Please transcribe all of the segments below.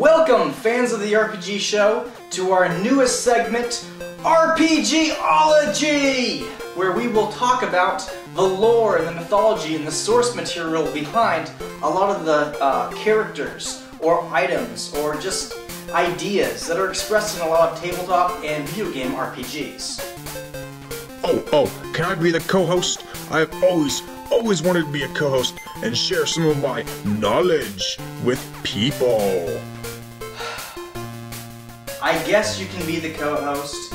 Welcome, fans of the RPG show, to our newest segment, RPGology, where we will talk about the lore and the mythology and the source material behind a lot of the uh, characters or items or just ideas that are expressed in a lot of tabletop and video game RPGs. Oh, oh, can I be the co-host? I've always, always wanted to be a co-host and share some of my knowledge with people. I guess you can be the co-host.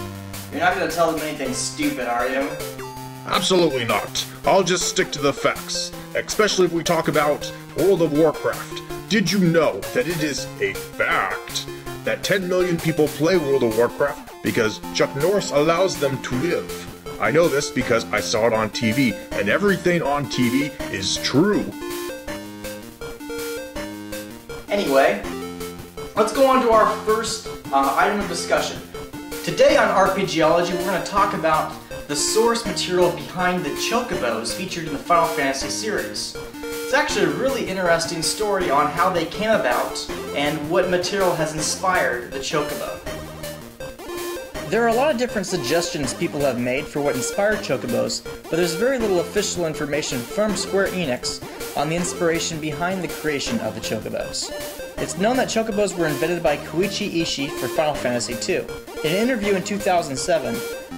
You're not gonna tell them anything stupid, are you? Absolutely not. I'll just stick to the facts, especially if we talk about World of Warcraft. Did you know that it is a fact that 10 million people play World of Warcraft because Chuck Norris allows them to live? I know this because I saw it on TV, and everything on TV is true. Anyway, let's go on to our first uh, item of discussion. Today on RPGology, we're going to talk about the source material behind the chocobos featured in the Final Fantasy series. It's actually a really interesting story on how they came about and what material has inspired the chocobo. There are a lot of different suggestions people have made for what inspired chocobos, but there's very little official information from Square Enix on the inspiration behind the creation of the chocobos. It's known that chocobos were invented by Koichi Ishii for Final Fantasy II. In an interview in 2007,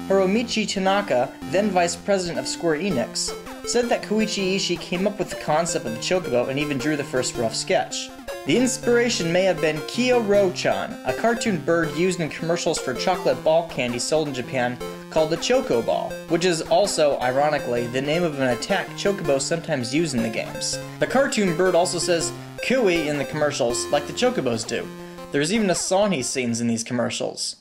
Hiromichi Tanaka, then vice president of Square Enix, said that Koichi Ishii came up with the concept of the chocobo and even drew the first rough sketch. The inspiration may have been Kyo-Ro-chan, a cartoon bird used in commercials for chocolate ball candy sold in Japan called the Choco Ball, which is also, ironically, the name of an attack chocobos sometimes use in the games. The cartoon bird also says Cooey in the commercials, like the chocobos do. There's even a song he sings in these commercials.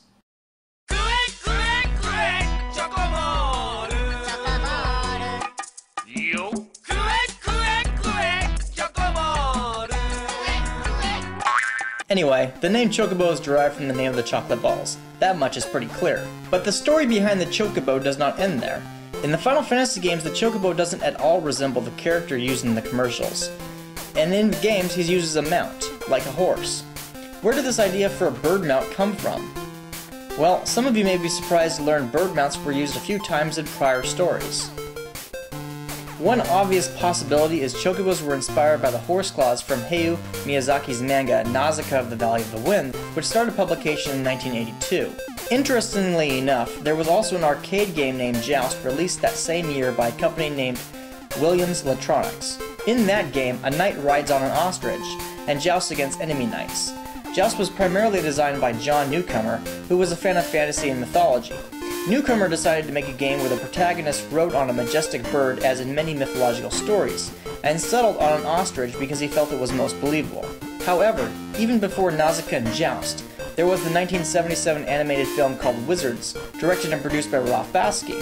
Anyway, the name Chocobo is derived from the name of the chocolate balls. That much is pretty clear. But the story behind the Chocobo does not end there. In the Final Fantasy games, the Chocobo doesn't at all resemble the character used in the commercials. And in the games, he's used as a mount, like a horse. Where did this idea for a bird mount come from? Well, some of you may be surprised to learn bird mounts were used a few times in prior stories. One obvious possibility is chocobos were inspired by the horse claws from Hayao Miyazaki's manga Nausicaa of the Valley of the Wind, which started publication in 1982. Interestingly enough, there was also an arcade game named Joust released that same year by a company named Williams Electronics. In that game, a knight rides on an ostrich and jousts against enemy knights. Joust was primarily designed by John Newcomer, who was a fan of fantasy and mythology. Newcomer decided to make a game where the protagonist rode on a majestic bird as in many mythological stories, and settled on an ostrich because he felt it was most believable. However, even before Nausicaa and Joust, there was the 1977 animated film called Wizards, directed and produced by Ralph Bakshi.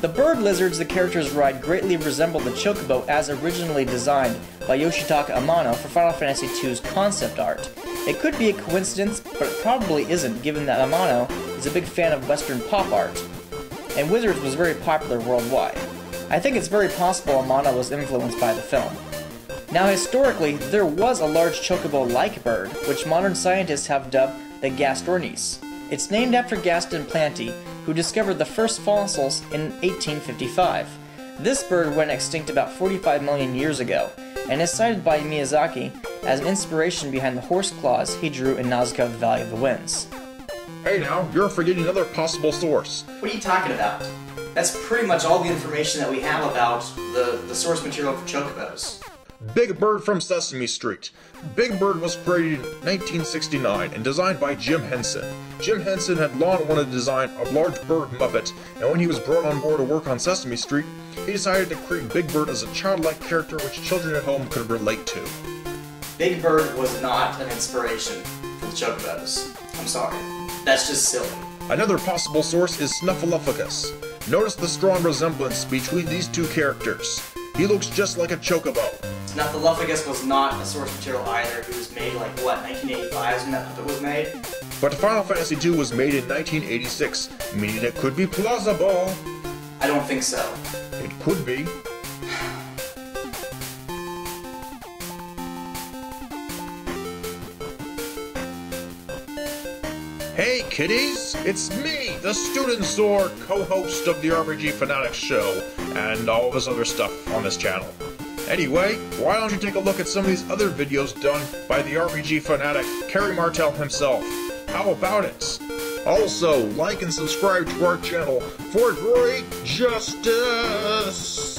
The bird lizards the characters ride greatly resemble the chocobo as originally designed by Yoshitaka Amano for Final Fantasy II's concept art. It could be a coincidence, but it probably isn't given that Amano is a big fan of Western pop art, and Wizards was very popular worldwide. I think it's very possible Amano was influenced by the film. Now historically, there was a large chocobo-like bird, which modern scientists have dubbed the Gastornis. It's named after Gaston Planté, who discovered the first fossils in 1855. This bird went extinct about 45 million years ago, and is cited by Miyazaki as an inspiration behind the horse claws he drew in Nausicaa the Valley of the Winds. Hey now, you're forgetting another possible source. What are you talking about? That's pretty much all the information that we have about the, the source material for chocobos. Big Bird from Sesame Street. Big Bird was created in 1969 and designed by Jim Henson. Jim Henson had long wanted to design a large bird Muppet, and when he was brought on board to work on Sesame Street, he decided to create Big Bird as a childlike character which children at home could relate to. Big Bird was not an inspiration for the chocobos. I'm sorry. That's just silly. Another possible source is Snuffleupagus. Notice the strong resemblance between these two characters. He looks just like a chocobo. Snuffleupagus was not a source material either. It was made like, what, 1985 when that puppet was made? But Final Fantasy II was made in 1986, meaning it could be plausible. I don't think so. It could be. Kiddies, it's me, the Student Zor, co-host of the RPG Fanatics show, and all of this other stuff on this channel. Anyway, why don't you take a look at some of these other videos done by the RPG fanatic, Carey Martell himself? How about it? Also, like and subscribe to our channel for great justice!